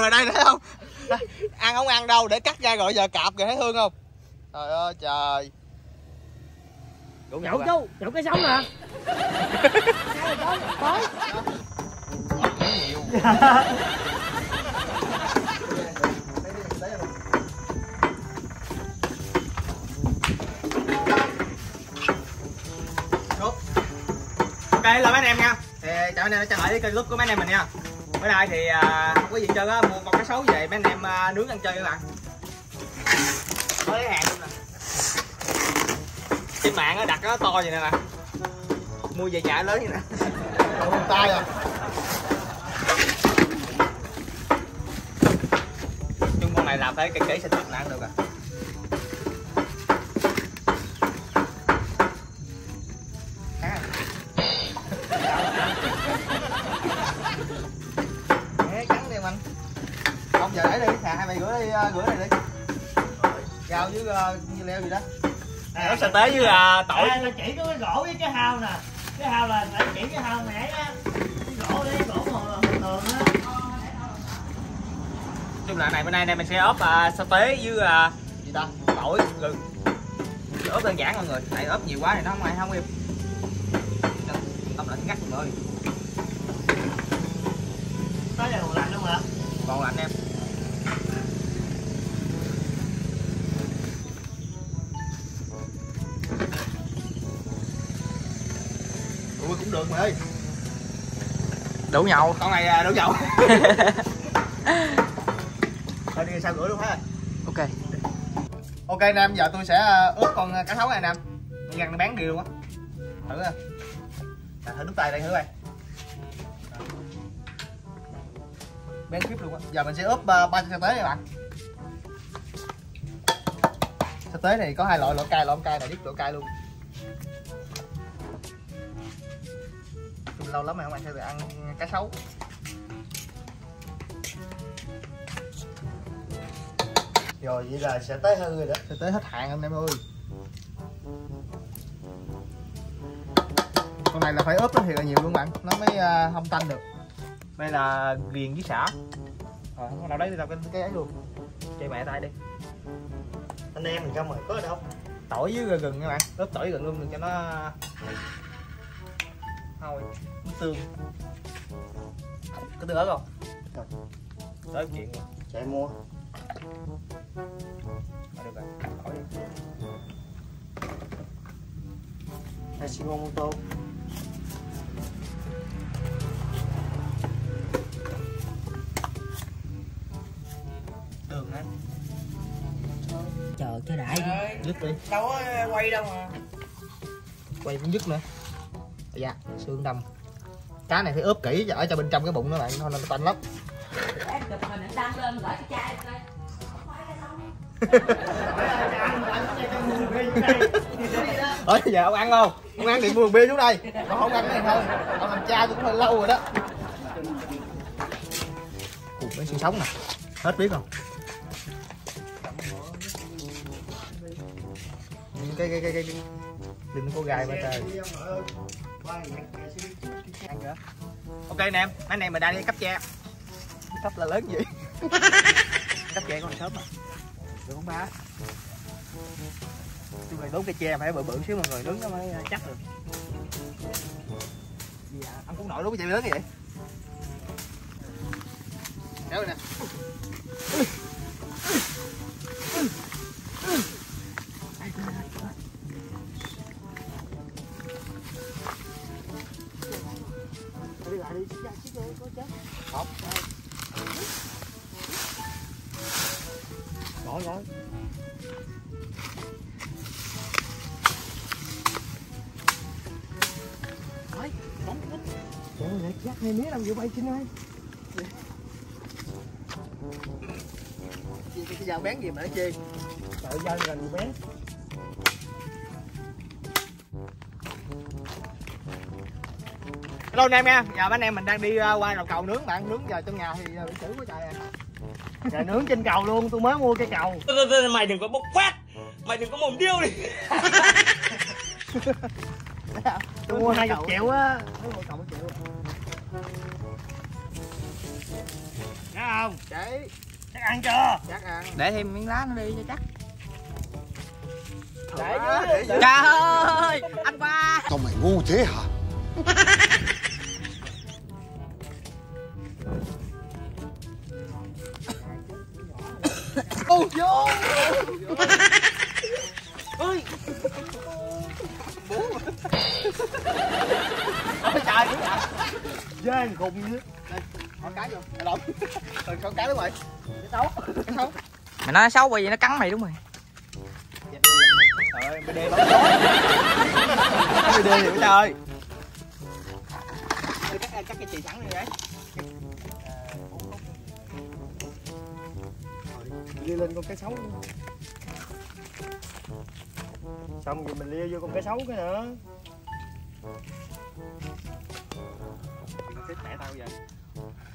Màu là đây thấy không? Đây, ăn không ăn đâu để cắt ra rồi giờ cạp kìa thấy thương không? Trời ơi trời. Đủ Nhậu chú, nhậu cái sống nè. ok là mấy anh em nha. Thì chào anh em đã trở lại với kênh youtube của mấy anh em mình nha bữa nay thì à, không có gì chơi á mua con cá sấu về mấy anh em à, nướng ăn chơi các bạn. Lấy hàng luôn nè. Trên mạng á đặt nó to vậy nè nè mua về chợ lớn vậy nè. Tay à? Chung con này làm phải cây kỹ sẽ tiếp nạn được À. giờ để đi xà hai mày rửa đi uh, rửa này đi. Rau với uh, như leo gì đó. Ớt sa tế với uh, tỏi À, là chỉ có cái gỗ với cái hao nè. Cái hao là lại chỉ cái hao mẹ á. Cái gỗ đấy, gỗ bình thường á. chung là này bữa nay đây mình sẽ ốp uh, sa tế với uh, gì ta? Tỏi gừng ốp đơn giản mọi người. Tại ốp nhiều quá thì nó không ai không im tâm lạnh ngắt mọi người Có là đồ lạnh không hả? còn lạnh em ui cũng được mày ơi đủ nhậu. Con này à, đủ nhậu. Thôi đi sao rửa luôn hết ok. Ok em giờ tôi sẽ à, ướp con cá sấu này em gần bán đi luôn á thử nha à, thử đút tay đây thử coi. Bán khiếp luôn á. Giờ mình sẽ ướp uh, ba ba sa tế này bạn. Sa tế này có hai loại loại cay loại không cay này biết loại cay luôn lâu lắm rồi không ăn được ăn cá sấu. Rồi vậy là sẽ tới hư rồi đó. Sa tế hết hạn anh em ơi. Con này là phải ướp nó thiệt là nhiều luôn bạn nó mới uh, không tanh được. Đây là ghiền với xả rồi không có nào đấy làm cái cái ấy luôn. Chơi mẹ tay đi. Anh em mình không rồi có ở đâu tỏi với gừng các bạn. Ướp tỏi gừng luôn đừng cho nó thôi tương có tương ớt không tới chuyện rồi. Chạy mua. Thôi được rồi. Tỏi đi. Hai xi mô tô đường á. Chờ cho đại đi. dứt đi. Đâu có quay đâu mà. quay cũng dứt nữa dạ xương đâm cá này phải ướp kỹ ở cho bên trong cái bụng nó bạn thôi nó tanh lắm ở giờ ông ăn không ông ăn thì mua bia xuống đây còn không ăn cái này thôi ông làm cha cũng hơi lâu rồi đó Ủa, mấy xương sống nè hết biết không cái cái cái cái đừng có gai mà trời ok anh em mấy anh em mình đang đi cấp tre. Cấp là lớn vậy cấp tre còn sớm mà. Được không ba? Chung này đốn cây tre phải bự bự xíu mọi người nướng nó mới chắc được. Dạ anh cũng nổi đốn cây tre lớn vậy kéo nè Không. Rồi rồi. Trời ơi, chắc hai mía làm vụ bay trên ơi Chị cái dao bén gì mà nó chi? tự dân gần bán Hello anh em nha. Giờ mấy anh em mình đang đi uh, qua đầu cầu nướng bạn, nướng giờ trong nhà thì uh, bị xử quá trời à. Trời nướng trên cầu luôn, tôi mới mua cây cầu Mày đừng có bốc quát. Mày đừng có mồm điêu đi. Tôi mua 20 triệu á Mới mua cầu một triệu. Chắc không? Đấy, Chắc ăn chưa? chắc ăn. để thêm miếng lá nó đi cho chắc Để Đó, chứ. để trời ơi anh ba Sao mày ngu thế hả? Khùng chứ. có cái vô. Mày lộn rồi có cái đúng rồi. Cái xấu. Cái xấu. Mày nói xấu bởi vì nó cắn mày đúng rồi. Trời ơi đê bóng hiểu trời Ê, cắt cắt cái chì sẵn đi đấy. Lia lên con cá sấu. Xong rồi mình lia vô con cá sấu cái nữa. Xếp mẹ tao vậy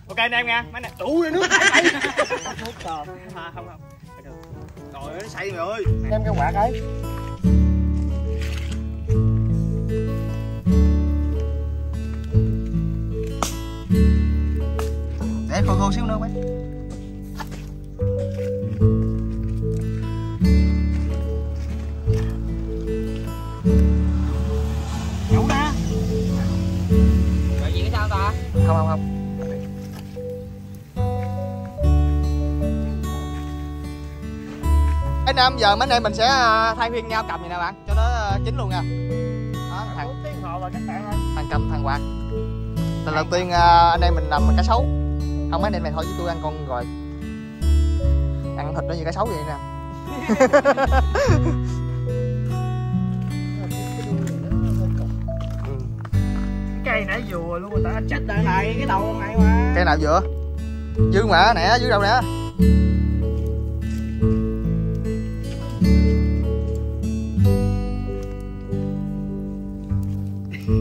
ok anh em nha mấy này tủ ra nước chảy à, không không được. rồi nó say mày ơi Đem cái quạt ấy. Anh em giờ mấy anh em mình sẽ à, thay phiên nhau cầm vậy nè bạn, cho nó à, chín luôn nha. Đó, thằng Bốn tiếng hồ và các bạn ơi. thằng cầm thằng quạt. Lần đầu tiên à, anh em mình làm cá sấu. Không mấy anh em này thôi chứ tôi ăn con rồi. Ăn thịt nó như cá sấu vậy nè. Cây nãy vừa luôn người ta chết đời này cái đầu này mà. Cái nào vừa? Dư mà nè, dư đâu nè. Ừ,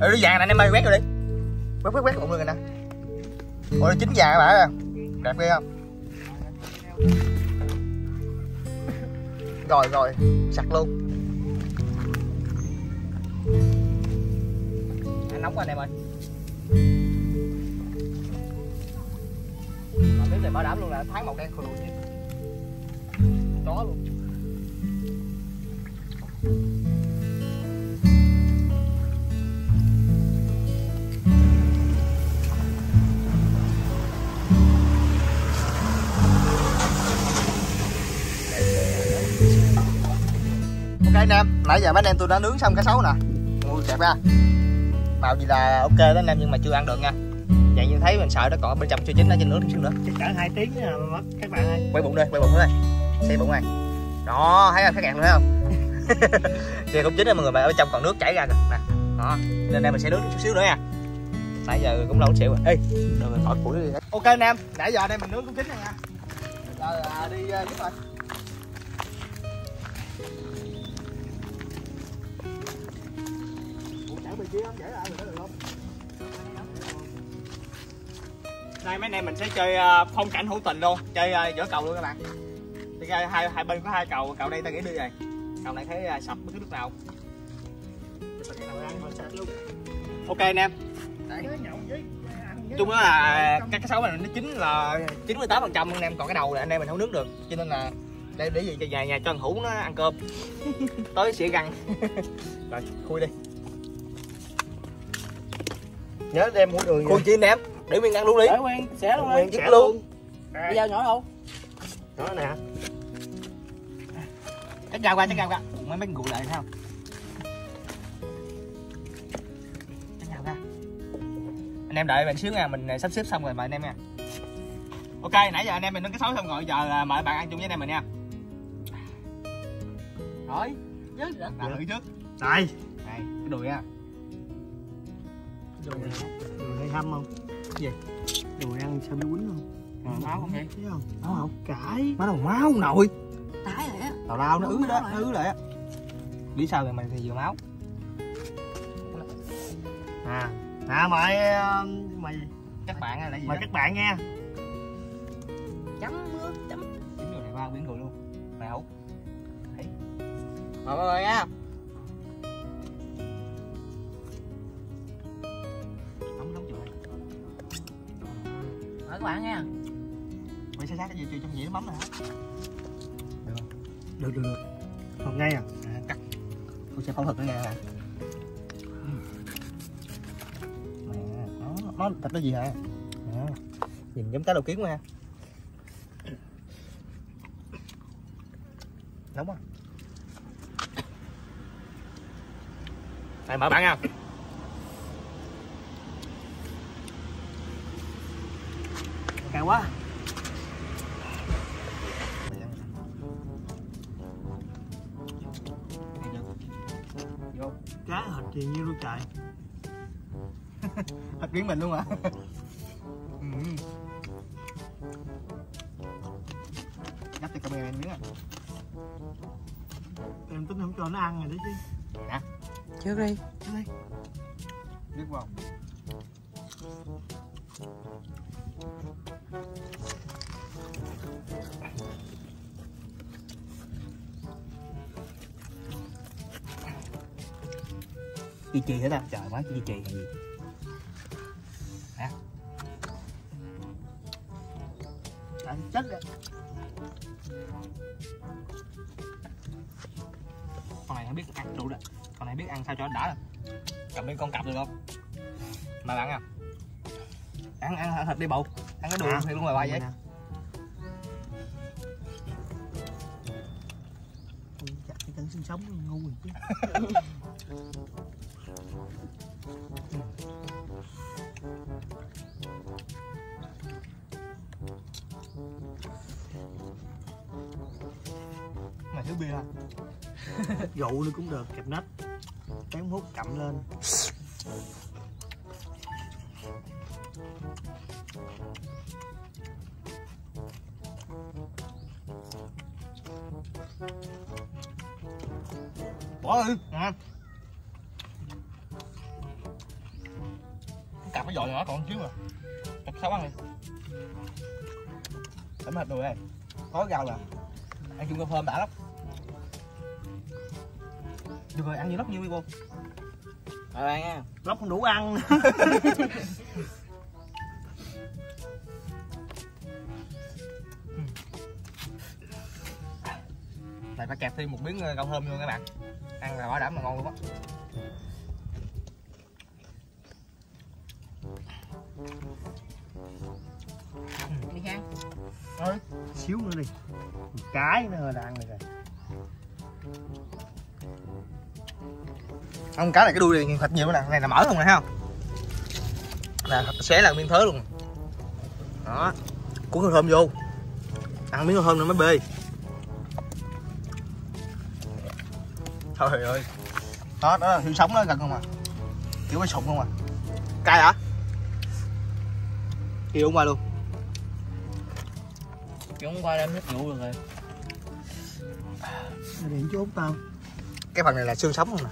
nó vàng này anh em ơi, quét vô đi. Quét, quét, quét bụng luôn rồi nè. Ôi, chín vàng các ơi. Đẹp ghê không? Rồi, rồi, sặc luôn. Nóng quá anh em ơi. Bảo đảm luôn là tháng màu đen khổ luôn chứ. Chó luôn. Ok anh em, nãy giờ mấy anh em tôi đã nướng xong cá sấu nè. Ui, đẹp ra màu gì là ok đó anh em, nhưng mà chưa ăn được nha vậy như thấy mình sợ nó còn bên trong chưa chín nó trên nướng chút xíu nữa. Cỡ 2 tiếng mà mất các bạn ơi. quay bụng đây quay bụng đây. Xây bụng này. Đó thấy không? Gạt luôn thấy không? Kia cũng chín rồi mọi người mà ở trong còn nước chảy ra kìa. Nè đó. Nên đây mình sẽ nướng chút xíu nữa nha. Nãy giờ cũng lâu xỉu rồi. Ê đừng mình khỏi củi đi. Ok anh em nãy giờ đây mình nướng cũng chín rồi nha. Giờ à, đi uh, giúp rồi Ủa chở bên kia không chở lại rồi đó đây mấy anh em mình sẽ chơi ờ, phong cảnh hữu tình luôn. Chơi ờ, giữa cầu luôn các bạn. Thì hai hai hai bên có hai cầu. Cầu đây ta nghĩ đi rồi. Cầu này thấy ờ, sập bất cứ lúc nào. Ok anh em. Chung đó là cái cái sáu này nó chín là 98 phần trăm anh em. Còn cái đầu là anh em mình không nướng được. Cho nên là đây để gì cho nhà nhà cho thằng hữu nó ăn cơm. Tới xỉa găng. Rồi khui đi. Nhớ đem hũ đường khui chi anh em để miếng ăn luôn đi. Để Nguyên xẻ luôn Nguyên đi. dứt luôn. Bây giờ nhỏ đâu? Đó nè. chắc ra qua chắc ra qua. Mấy mấy gụi lại thấy không chắc ra qua. Anh em đợi bạn xíu nha mình sắp xếp xong rồi mời anh em nha. Ok nãy giờ anh em mình nướng cái sấu xong rồi giờ là mời bạn ăn chung với anh em mình nha. Rồi. Chứ thử trước. Đây. này cái đùi á. Đùi Đùi hay hâm không? Gì? Đùi ăn sao nó quýnh không? máu không vậy Thấy không? Máu không? Cãi. máu đâu máu nồi Tái rồi á. tào lao nó ứ đó nó ứ lại á biết sao rồi mày thì vừa máu À. À mời ờ, mời các bạn hay là gì mời đó các bạn nha. Chấm nước chấm. Chấm ba biến người luôn mày hấu thấy mời mọi người nha các bạn nha mày xay xay cái gì trong dĩa mắm này hả được được được không ngay à? À, cắt. Tôi sẽ phẫu thuật nữa nha mẹ nó nó thịt nó gì hả? À, nhìn giống cá đầu kiến quá ha. Nóng quá. Đây mở bạn nha quá. Cá thịt thì nhiêu luôn trời thịt biến mình luôn hả? Ừ. gắp cho camera em miếng à. Em tính không cho nó ăn rồi đấy chứ. Trước đi. Biết không chi chi hết á. Trời má chi chi. Là gì Trời, chết rồi. Con này không biết ăn đủ đó. Con này biết ăn sao cho nó đã rồi. Cầm lên con cặp được không? Mà bạn à. Ăn ăn, ăn thịt đi bầu. Ăn cái đường À, thì luôn rồi bay vậy. nè. Ui, chặt cái cân xương sống ngu rồi chứ mày thiếu bia rượu nữa cũng được, kẹp nách. Kém hút chậm lên. Bỏ đi, nè. Nhỏ còn chứ mà. Cặp sáu ăn đi. Tấm hết rồi đây. Có rau là ăn chung cơm thơm đã lắm. Được rồi ăn như lóc nhiêu đi cô Mời bạn nha. Lóc không đủ ăn. Này phải kẹp thêm một miếng ờ, rau thơm luôn các bạn. Ăn là bảo đảm là ngon luôn á Đi khang xíu nữa đi. Một cái nữa là ăn được rồi không, cái này cái đuôi này thịt nhiều nè. Này là mỡ luôn nè, thấy không? Nè xé là miếng thớ luôn. Đó. Cuốn rau thơm vô. Ăn miếng rau thơm nữa mới bê. Trời ơi. Đó đó là thiếu sống đó, gần không à? Kiểu cái sụn không à? Cay hả? Kêu qua luôn Chúng qua đem nước vụ được rồi. Mày điện chốt tao cái phần này là xương sống không nè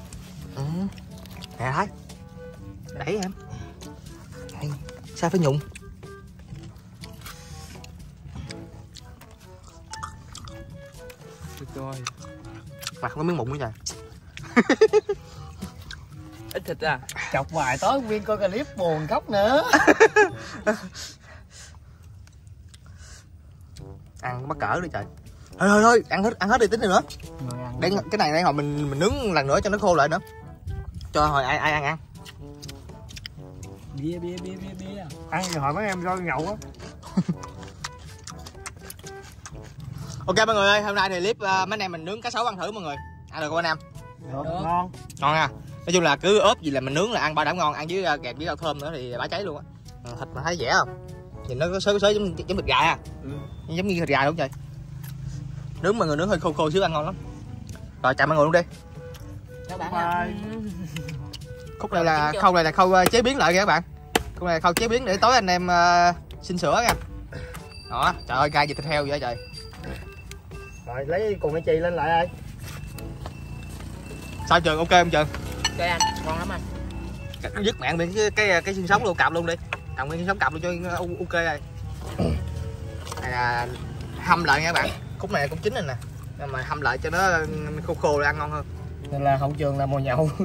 ừ. nè thấy. Đẩy em. Đây, sao phải nhụng? Rồi mà không có miếng mụn nữa trời. Ít thịt à? Chọc hoài tối viên coi clip buồn khóc nữa ăn mắc cỡ đi trời. Thôi thôi thôi ăn hết ăn hết đi tính nữa. Rồi ăn. Để cái này đây hồi mình mình nướng lần nữa cho nó khô lại nữa. Cho hồi ai ai ăn ăn. Bia bia bia bia bia. Ăn rồi hỏi mấy em cho nhậu á. Ok mọi người ơi hôm nay thì clip uh, mấy anh em mình nướng cá sấu ăn thử mọi người. Ăn được không anh em? Được Được. ngon. Ngon nha nói chung là cứ ốp gì là mình nướng là ăn bảo đảm ngon ăn với uh, kẹp với rau thơm nữa thì bá cháy luôn á. Ờ, thịt mà thấy dẻ không nhìn nó có xới xới giống giống thịt gà à Ừ. giống như thịt gà đúng không trời? Nướng mọi người nướng hơi khô khô xíu ăn ngon lắm. Rồi chào mọi người luôn đi. Các bạn nha khúc này là khâu này là khâu uh, chế biến lại kìa các bạn. Khúc này là khâu chế biến để tối anh em uh, xin sữa nha. Đó trời ơi gai gì thịt heo vậy trời. Rồi lấy cùng cái chì lên lại ơi sao trường ok không trường? Chơi anh Ngon lắm anh. Cắt- dứt mẹ miếng cái cái cái xương sống luôn cạp luôn đi cầm cái xương sống cạp luôn cho ok rồi này là hâm lại nha các bạn. Khúc này cũng chín rồi nè. Nhưng mà hâm lại cho nó khô khô để ăn ngon hơn. Nên là hậu trường là mồi nhậu.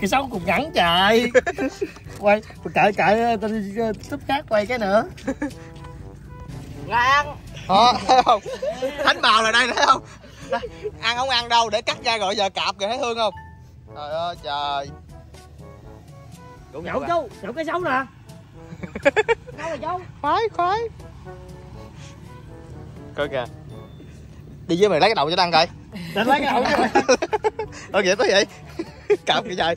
Cái sống cục ngắn trời. Quay cởi cởi tên súp khác quay cái nữa. Đó thấy không? Thánh bào là đây thấy không? Đây, ăn không ăn đâu để cắt ra rồi giờ cạp kìa thấy thương không? Trời ơi trời Đúng nhậu chú nhậu cái sống nè. Đâu rồi chú? Khoái khoái. Coi kìa. Đi với mày lấy cái đầu cho ăn coi. Định lấy cái đầu cho mày. Thôi vậy tới vậy? Cạp kìa trời